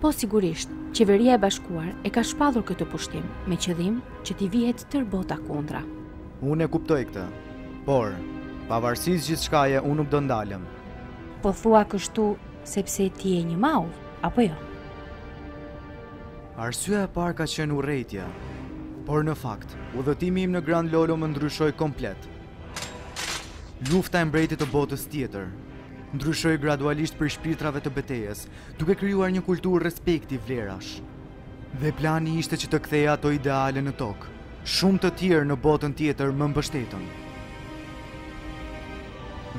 Po sigurisht, Qeveria e Bashkuar e ka shpallur këtë pushtim me qëllim që t'i vihet tërë bota kundra. Unë e kuptoj këtë. Por, pavarësisht gjithçkaje unë nuk do ndalem. Po thua kështu sepse ti je një mau, apo jo? Arsyeja e parë ka qenë urrejtja. Por në fakt, udhëtimi im në Grand Lolo më ndryshoi komplet. Lufta e mbretit të botës tjetër ndryshoi gradualisht prej shpirtrave të betejës, duke krijuar një kulturë respekti vlerash. Dhe plani ishte që të ktheja ato ideale në tokë. Shumë të tjerë në botën tjetër më mbështetën.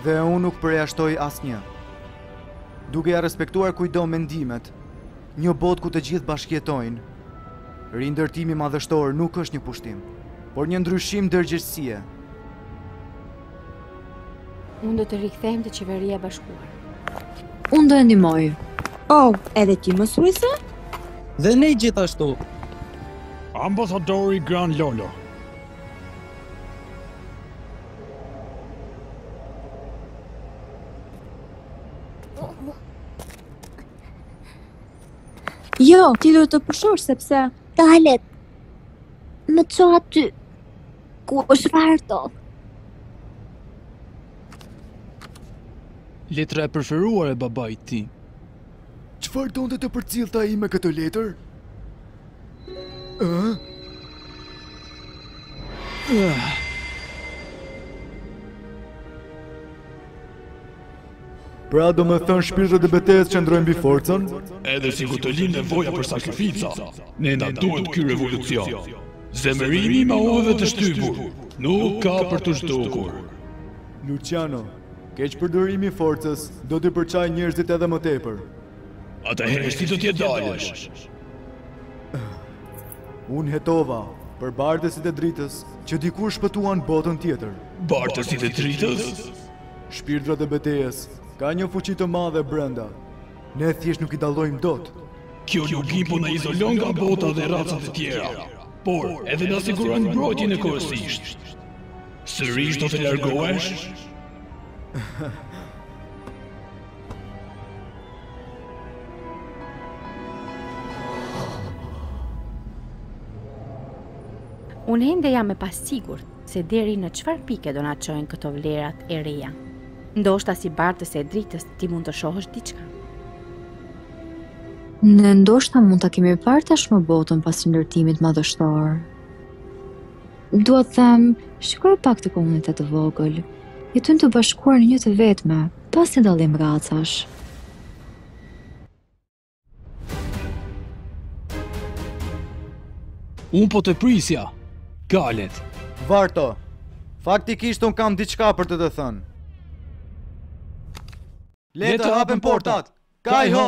Dhe unë nuk përjashtoj asnjë. Duke ia respektuar kujtdo mendimet, një botë ku të gjithë bashkëjetojnë, rindërtimi madhështor nuk është një pushtim, por një ndryshim ndërgjegjësie. Unë do të rikthehem te qeveria e bashkuar. Unë do e ndihmoj. Oh, edhe ti mësuese? Dhe ne gjithashtu. Ambasadori i Gran Lolo. Jo, ti duhet të pushosh sepse... Talet, më ço aty, Kush fiton? Letra e preferuar e babait tim. Çfarë donte të përcillte ai me këtë letër? Ë? Ëh. Pra domethënë shpirtrat e betejës qëndrojnë mbi forcën? Edhe sikur të lindë nevoja për sakrifica, ne na duhet ky revolucion. Zemërimi i mauve të shtypur, nuk ka për t'u zhdukur. Luciano, keqpërdorimi i forcës do t'i përçajë njerëzit edhe më tepër. Atëherë si do t'ia dalësh? Unë hetova për bartësit e dritës që dikur shpëtuan botën tjetër. Bartësit e dritës? Shpirtrat e betejës kanë një fuqi të madhe brenda. Ne thjesht nuk i dallojmë dot. Kjo luginë po na izolon nga bota dhe racat e tjera, por edhe na siguron mbrojtje njëkohësisht. Sërish do të largohesh? Unë ende jam e pasigurt. se deri në çfarë pike do na çojnë këto vlerat e reja. Ndoshta si bartëse e dritës ti mund të shohësh diçka. Ne ndoshta mund ta kemi parë tashmë botën pas rindërtimit madhështor. Dua të them, shiko pak këtë komunitet të vogël. Jetojnë të bashkuar në një të vetme, pa asnjë dallim racash. Unë po të prisja, Galet. Varto, faktikisht unë kam diçka për të të thënë. Le të hapen portat, kaj ho!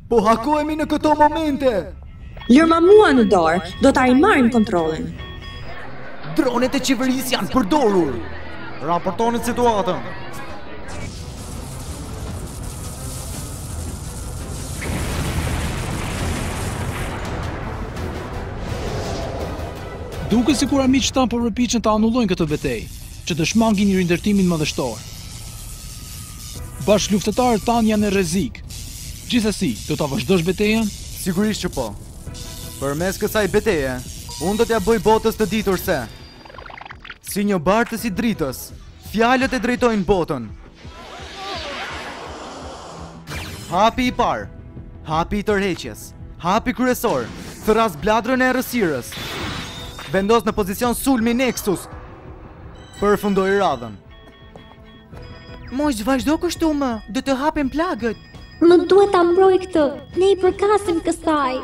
Po hakohemi në këto momente! Lërma mua në dorë, do ta rimarrim kontrollin! Dronet e qeverisë janë përdorur! Raportoni situatën! Duket sikur armiqtë po përpiqen ta anulojnë këtë betejë, që të shmangin një rindërtim me dështim. Bashkëluftëtarët tanë janë në rrezik. Gjithsesi, do ta vazhdosh betejën? Sigurisht që po. Përmes kësaj beteje, unë do t'ia bëj botës të ditur se si një bartës i dritës, fjalët e drejtojnë botën. Hapi i parë, hapi i tërheqjes, hapi kryesor, thërras bladrën e errësirës. Vendos në pozicion sulmi Nexus. Përfundoj radhën. Mos vazhdo kështu më, do të hapen plagët. Më duhet ta mbroj këtë, ne i përkasim kësaj.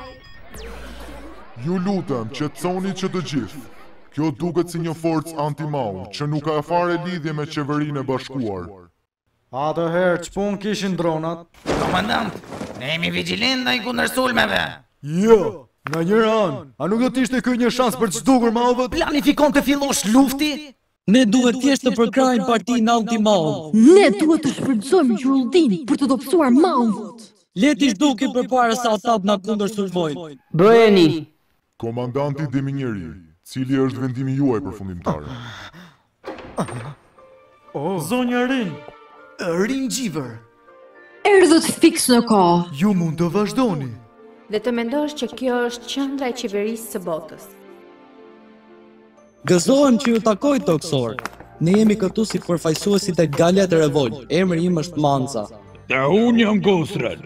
Ju lutem, qetësohuni që të gjithë. Kjo duket si një forcë anti-mau, që nuk ka fare lidhje me qeverinë e bashkuar. Atëherë, ç'punë kishin dronët? Komandant, ne jemi vigjilentë ndaj kundërsulmeve. Jo, nga njëra anë, a nuk do të ishte ky një shans për të zhdukur mauvët? Planifikon të fillosh luftë? Ne duhet thjesht të përkrahim partinë anti-mau. Ne duhet të shfrytëzojmë gjurulldinë për të dobësuar mauvët. Le t'i zhdukim përpara se ata të na kundërsulmojnë. Mbrojeni! Komandanti Deminjeri, cili është vendimi juaj përfundimtar? Zonja Rin! Rin Xhiver, Erdhët fiks në kohë. Ju mund të vazhdoni. Dhe të mendosh që kjo është qendra e qeverisë së botës. Gëzohem që ju takoj tokësorë. Ne jemi këtu si përfaqësuesit e Galet Revolt. Emri im është Manza. Dhe unë jam Gosrel.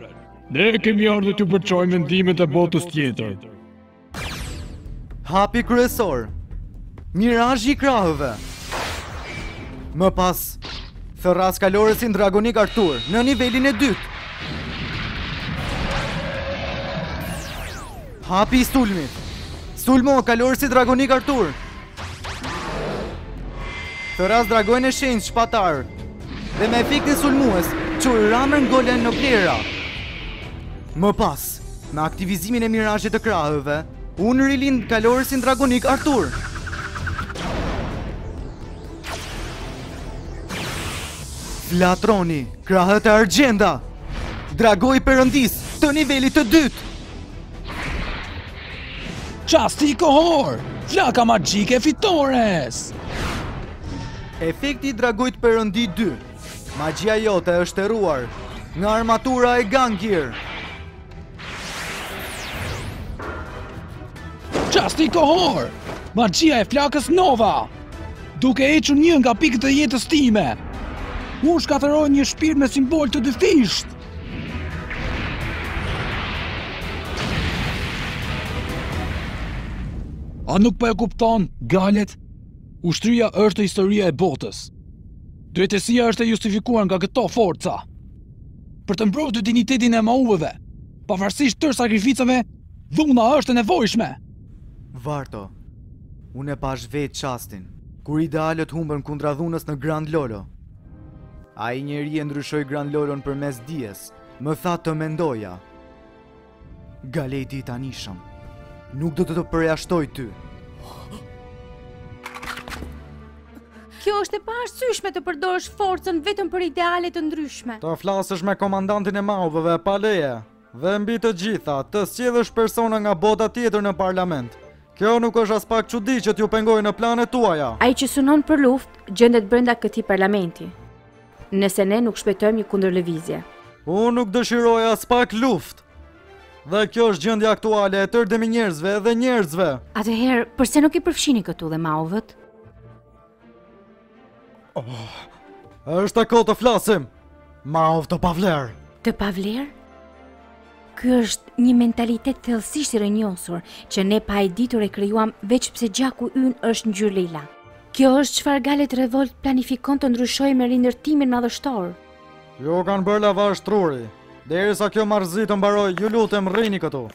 Ne kemi ardhur t'ju përçojmë mendimet e botës tjetër. Hapi kryesor Mirazhi i krahëve Më pas Thërras kalorësin Dragonik Artur në nivelin e dytë Hapi i sulmit Sulmo kalorësi Dragonik Artur Thërras Dragoin e shenjtë shpatar Dhe me efektin sulmues çoj Ramen Golem në plehra Më pas Shqipërisë. Me aktivizimin e mirazhit të krahëve, unë rilind kalorësin dragonik Artur. Flatroni, krahët e argjenda, dragoi perëndisë të nivelit të dytë. Çasti kohor, flaka magjike e fitores. Efekti i dragoit perëndi 2. Magjia jote është errur Nga armatura e gangir Çasti kohor Magjia e flakës nova Duke hequr një nga pikët e jetës time Unë shkatërroj një shpirt me simbol të dyfishtë A nuk po e kupton, Galet? Ushtria është historia e botës. Drejtësia është e justifikuar nga këto forca. Për të mbrojtur dinjitetin e mauvëve, pavarësisht tërë sakrificave, dhuna është e nevojshme! Varto, Unë e pashë vetë çastin. Kur idealet humbën kundra dhunës në Grand Lolo. Ai njeri e ndryshoi Grand Lolon përmes dijes. Më tha të mendoja. Galeti i tanishëm nuk do të të përjashtojë ty. Kjo është e paarsyeshme të përdorësh forcën vetëm për ideale të ndryshme. Të flasësh me komandantin e mauvëve pa leje dhe mbi të gjitha të sjellësh persona nga bota tjetër në parlament. Kjo nuk është aspak çudi që t'ju pengojë në planet tuaja. Ai që synon për luftë gjendet brenda këtij parlamenti. Nëse ne nuk shpejtojmë një kundërlëvizje. Unë nuk dëshiroj aspak luftë. Dhe kjo është gjendja aktuale e tërë demi-njerëzve dhe njerëzve. Atëherë, përse nuk i përfshini këtu dhe mauvët? Oh, është e kotë të flasim. Mauvë të pavlerë. Të pavlerë? Ky është një mentalitet thellësisht i rrënjosur që ne pa e ditur e krijuam veç pse gjaku ynë është ngjyrë lila. Kjo është çfarë Galet Revolt planifikon të ndryshojë me rindërtimin madhështor. Ju kanë bërë lavazh truri. Derisa kjo marrëzi të mbarojë, ju lutem rrini këtu.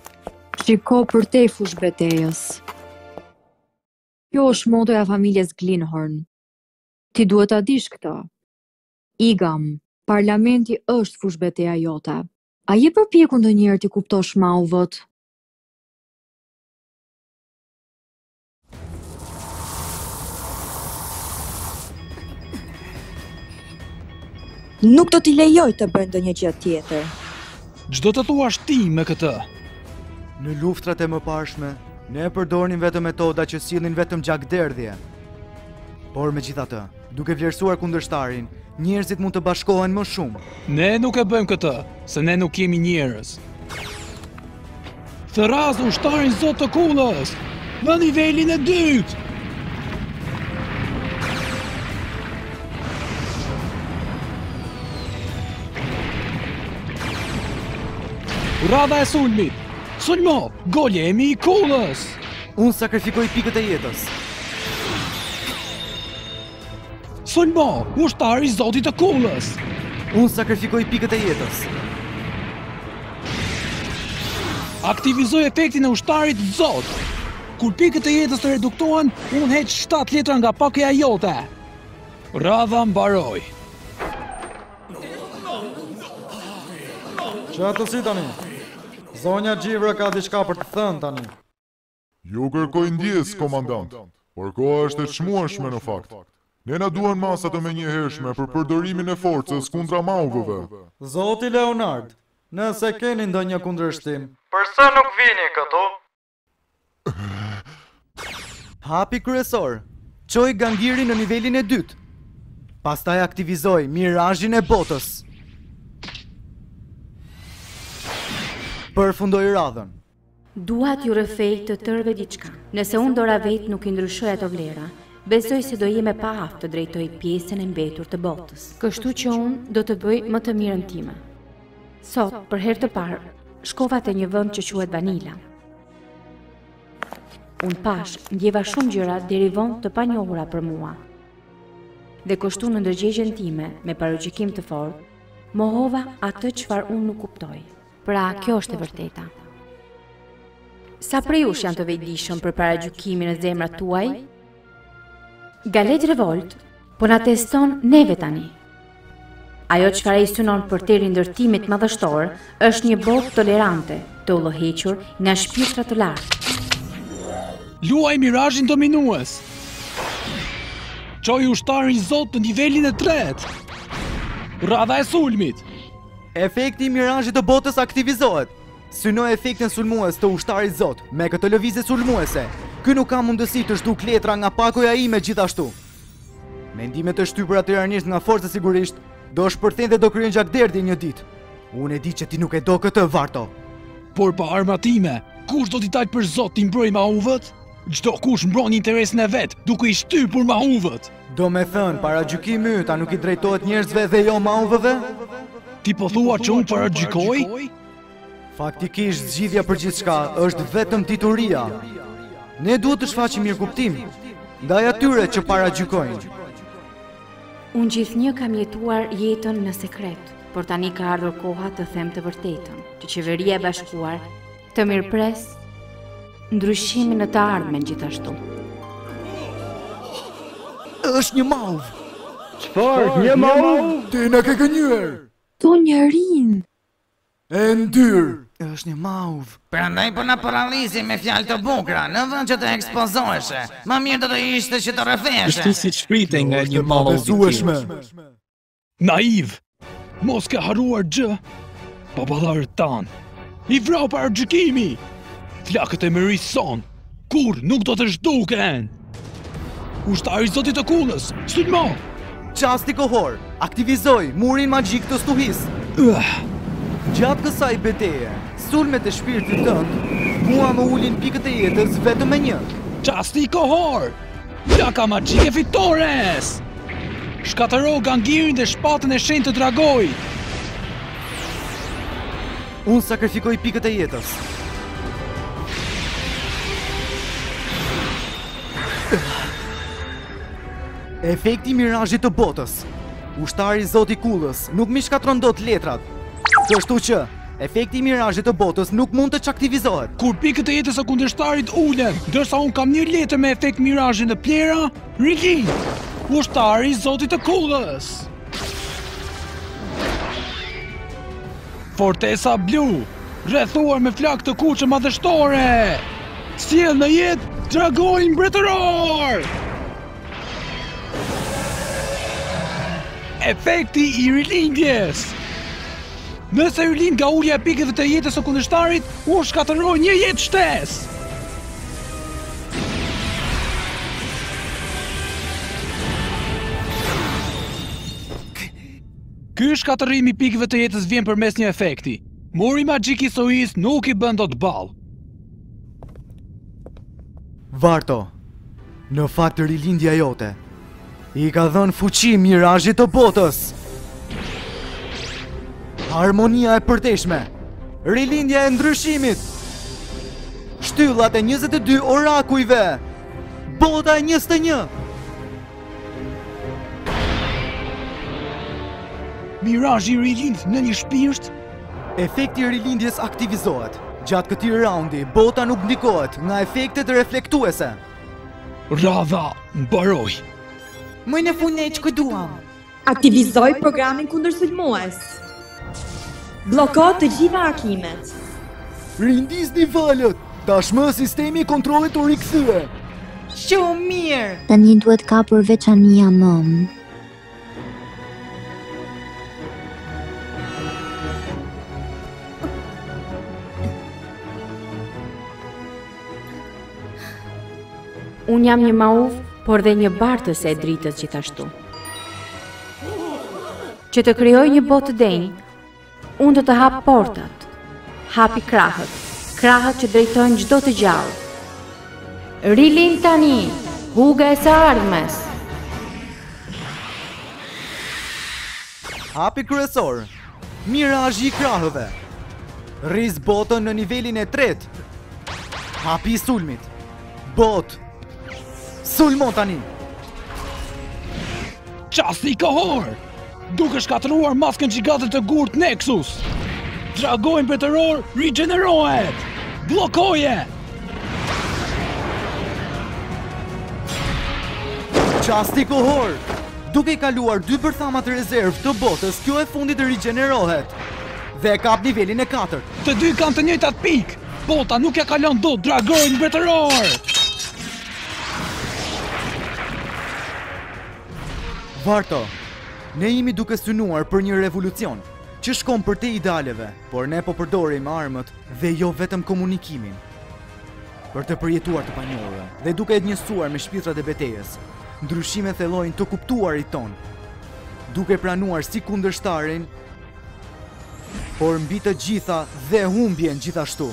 Shiko përtej fushëbetejës. Kjo është motoja e familjes Glinhorn. Ti duhet ta dish këtë. Igam, parlamenti është fushëbeteja jote. A je përpjekur ndonjëherë t'i kuptosh mauvët? Nuk do t'i lejoj të bëjnë ndonjë gjë tjetër. Ç'do të thuash ti me këtë? Në luftërat e mëparshme, ne përdornim vetëm metoda që sillnin vetëm gjakderdhje. Por megjithatë, Duke vlerësuar kundërshtarin, njerëzit mund të bashkohen më shumë. Ne nuk e bëjmë këtë, se ne nuk jemi njerëz. Thërras ushtarin zot të kullës, në nivelin e dytë! Radha e sulmit, sulmo, golemi i kullës! Unë sakrifikoj pikët e jetës. Sulmo, ushtar i zotit të kullës. Unë sakrifikoj pikët e jetës. Aktivizoj efektin e ushtarit zot. Kur pikët e jetës të reduktohen, unë heq 7 letra nga pakja jote. Radha mbaroi. Që atë si tani? Zonja Xhivra ka diçka për të thënë tani. Ju kërkoj ndjesë, komandant, por koha është e çmueshme në fakt. Ne na duhen masa të menjëhershme për përdorimin e forcës kundra Maugëve. Zoti Leonard, nëse keni ndonjë kundërshtim. Përse nuk vini këtu? Hapi kryesor, çoj gangirin në nivelin e dytë. Pastaj aktivizoj mirazhin e botës. Përfundoj radhën. Dua t'ju rrëfej të tërëve diçka. Nëse unë dora vetë nuk i ndryshoj ato vlera, besoj se do jem e paaftë të drejtoj pjesën e mbetur të botës. Kështu që unë do të bëj më të mirën time. Sot, për herë të parë, shkova te një vend që quhet Vanila. Unë pashë, ndjeva shumë gjëra deri vonë të panjohura për mua. Dhe kështu në ndërgjegjen time me paragjykim të fortë, mohova atë çfarë unë nuk kuptoj. Pra, kjo është e vërteta. Sa prej jush janë të vetëdijshëm për paragjykimin në zemrat tuaja? Galet Revolt, po na teston neve tani. Ajo çfarë ai synon përtej rindërtimit madhështor, është një botë tolerante të udhëhequr nga shpirtra të lartë. Luaj mirazhin dominues! Çoj ushtarin zot në nivelin e tretë! Radha e sulmit! Efekti i mirazhit të botës aktivizohet. Synoj efektin sulmues të ushtarit Zot me këtë lëvizje sulmuese. Ky nuk ka mundësi të zhdukë letra nga pakoja ime gjithashtu. Mendimet e shtypura tiranisht nga forca sigurisht do shpërthejnë dhe do krijojnë gjakderdhje një ditë. Unë e di që ti nuk e do këtë, Varto. Por pa armatime, kush do t'i dalë për zot t'i mbrojë Mauvët? Çdokush mbron interesin e vet duke i shtypur Mauvët. Domethënë, paragjykimi yt a nuk i drejtohet njerëzve dhe jo mauvëve? Ti po thua që unë paragjykoj? Faktikisht zgjidhja për gjithçka është vetëm dituria. Ne duhet të shfaqim mirëkuptim ndaj atyre që paragjykojnë. Unë gjithnjë kam jetuar jetën në sekret, por tani ka ardhur koha të them të vërtetën, që qeveria e bashkuar Të mirëpres ndryshimin në të ardhmen gjithashtu. Është një mauv. Çfarë, një mauv? Ti na ke gënjyer. Ti njeri i ndyrë. Është një mauv. Prandaj po na paralizon me fjalë të bukura, në vend që të ekspozoheshe, më mirë do të ishte që të rrëfeheshe. Kështu siç pritet nga një mauv. Naiv! Mos ke harruar gjë? Baballarët tanë, i vrau paragjykimi! Flakët e mërisë sonë, kurrë nuk do të zhduken! Ushtar i zotit të kullës, sulmo! Çasti kohor, aktivizoj murin magjik të stuhisë! Gjatë kësaj beteje, sulmet e shpirtit tënd, mua më ulin pikët e jetës vetëm me një! Çasti kohor! Flaka magjike e fitores! Shkatërro gangirin dhe shpatën e shenjtë të dragoit! Unë sakrifikoj pikët e jetës. Efekti i mirazhit të botës. Ushtari i zotit të kullës nuk m'i shkatërron dot letrat. Kështu që, Efekti i mirazhit të botës nuk mund të çaktivizohet. Kur pikët e jetës së kundërshtarit ulen, ndërsa unë kam një letër me efekt mirazhi në pjerra, rilind, ushtar i zotit të kullës. Fortesa blu, rrethuar me flakë të kuqe madhështore, sjell në jetë dragoin mbretëror! Efekti i rilindjes! Nëse rilind nga ulja e pikëve të jetës së kundërshtarit, unë shkatërroj një jetë shtesë! Ky shkatërrim i pikëve të jetës vjen përmes një efekti. Muri magjik i stuhisë nuk i bën dot ballë. Varto, në fakt rilindja jote I ka dhënë fuqi mirazhit të botës. Harmonia e përtejshme. Rilindja e ndryshimit. Shtyllat e 22 orakujve. Bota e 21. Mirazhi rilind në një shpirt. Efekti i rilindjes aktivizohet. Gjatë këtij raundi, bota nuk ndikohet nga efektet reflektuese. Radha mbaroi. Më në fund ne çka duam. Aktivizoj programin kundër sulmues. Blloko të gjitha hakimet. Rindizni valët. Tashmë sistemi i kontrollit u rikthye. Shumë mirë. Tani duhet kapur veç Aniamom. Unë jam një mauv, por dhe një bartëse e dritës gjithashtu. Që të krijoj një botë të denjë, Unë do të hap portat. Hapi krahët, krahët që drejtojnë çdo të gjallë. Rilind tani, huga e së ardhmes. Hapi kryesor. Mirazhi i krahëve. Rris botën në nivelin e tretë. Hapi i sulmit. Botë. Sulmo tani. Çasti kohor. Duke shkatërruar maskën gjigante të gurtë Nexus, dragoi mbretëror rigjenerohet. Bllokoje! Çasti kohor! Duke i kaluar dy bërthamat rezervë të botës, kjo e fundit rigjenerohet. Dhe e kap nivelin e katërt. Të dy kanë të njëjtat pikë. Bota nuk e kalon dot dragoin mbretëror. Varto, Ne jemi duke synuar për një revolucion, që shkon përtej idealeve, por ne po përdorim armët dhe jo vetëm komunikimin. Për të përjetuar të panjohurën dhe duke e njësuar me shpirtrat e betejës, ndryshimet thellojnë të kuptuarit tonë, duke pranuar si kundërshtarin, por mbi të gjitha dhe humbjen gjithashtu.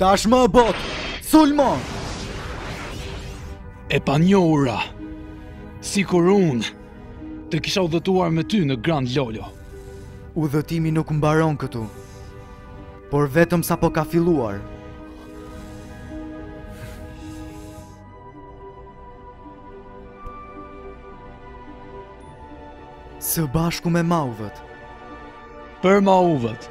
Tashmë botë, sulmo! E panjohura, sikur unë, të kisha udhëtuar me ty në Grand Lolo. Udhëtimi nuk mbaron këtu, por vetëm sapo ka filluar. Së bashku me mauvët. Për mauvët.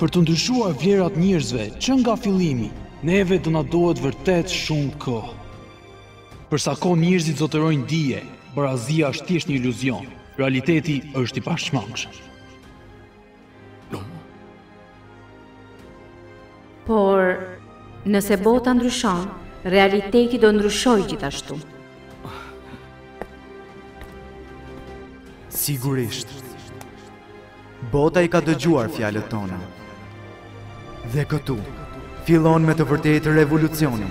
Për të ndryshuar vlerat e njerëzve që nga fillimi, neve do na duhet vërtet shumë kohë. Për sa kohë njerëzit zotërojnë dije, barazia është thjesht një iluzion. Realiteti është i pashmangshëm. Por, nëse bota ndryshon, realiteti do ndryshojë gjithashtu. Sigurisht, bota i ka dëgjuar fjalët tona. Dhe këtu, fillon me të vërtetë revolucioni.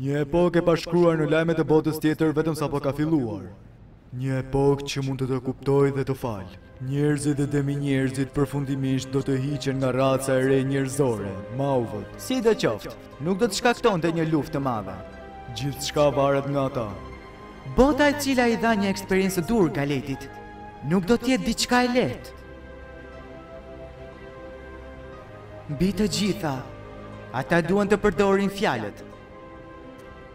Një epokë e pashkruar në lajmet e botës tjetër vetëm sapo ka filluar. Një epokë që mund të të kuptojë dhe të falë. Njerëzit dhe deminjerëzit përfundimisht do të hiqen nga raca e re njerëzore, mauvët. Sidoqoftë, nuk do të shkaktonte një luftë të madhe. Gjithçka varet nga ata. Bota e cila i dha një eksperiencë dur Galetit, nuk do të jetë diçka e lehtë. Mbi të gjitha, ata duan të përdorin fjalët.